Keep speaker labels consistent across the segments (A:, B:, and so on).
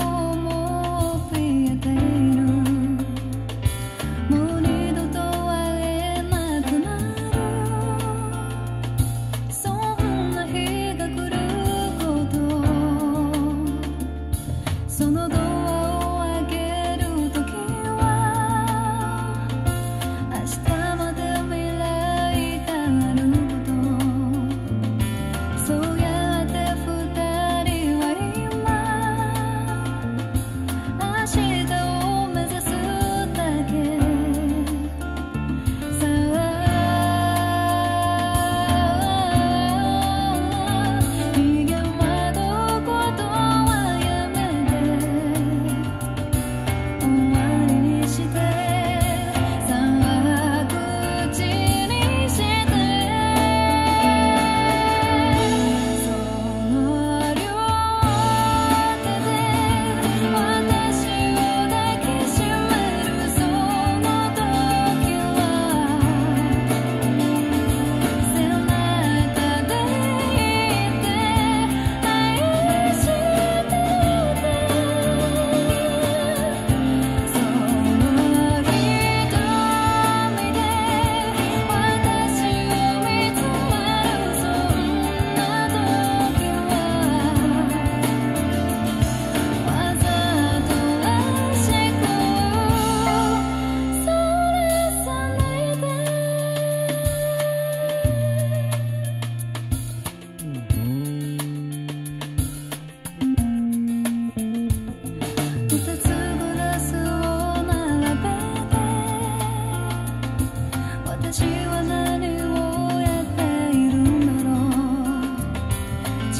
A: you.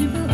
A: impossible